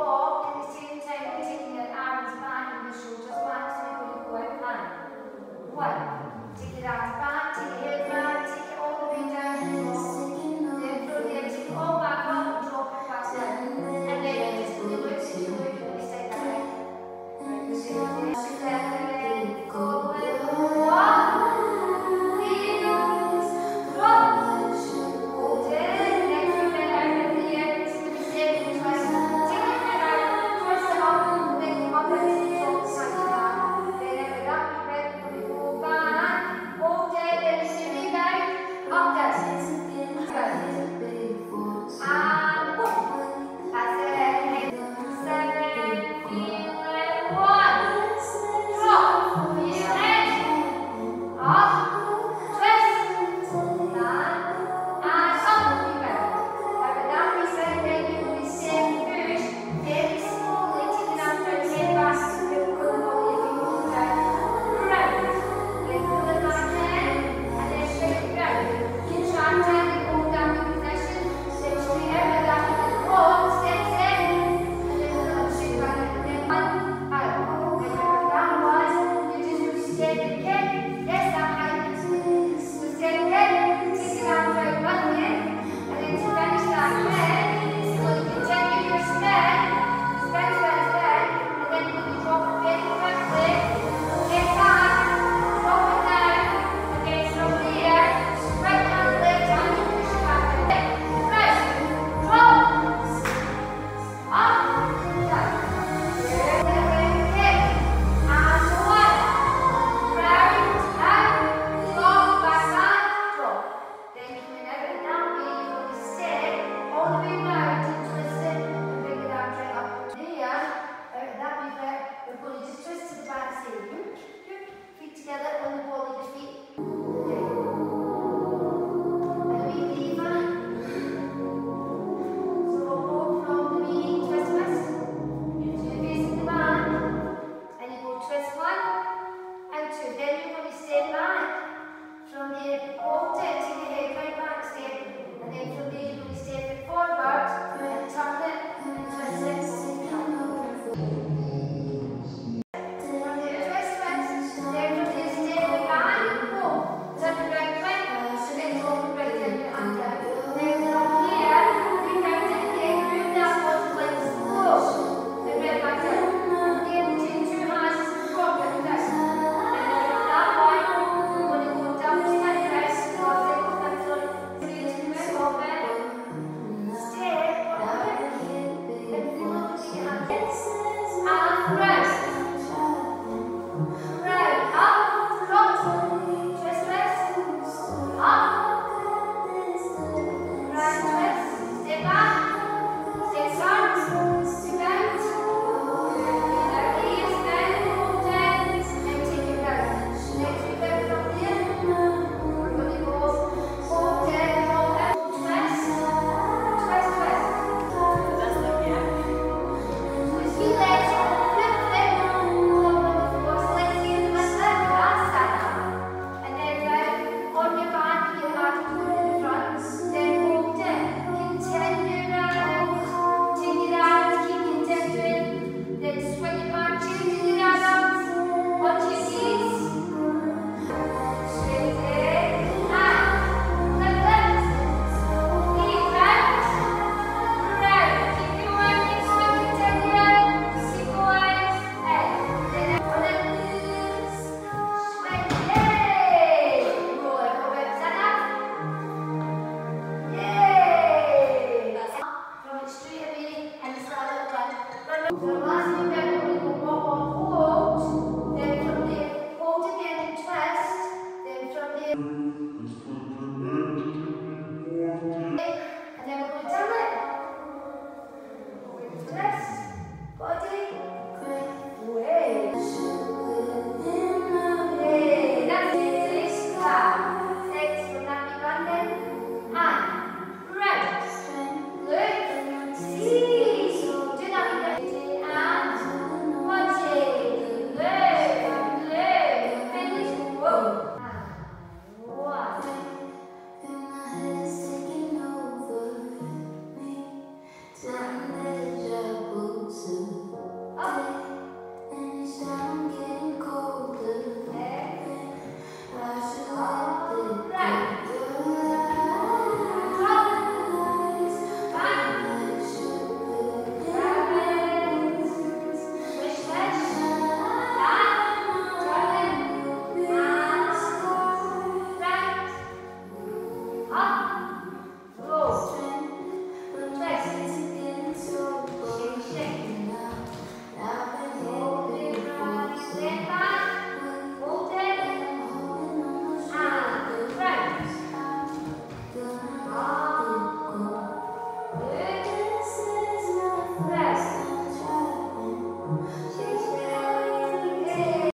슈퍼 Hallelujah.